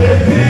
Let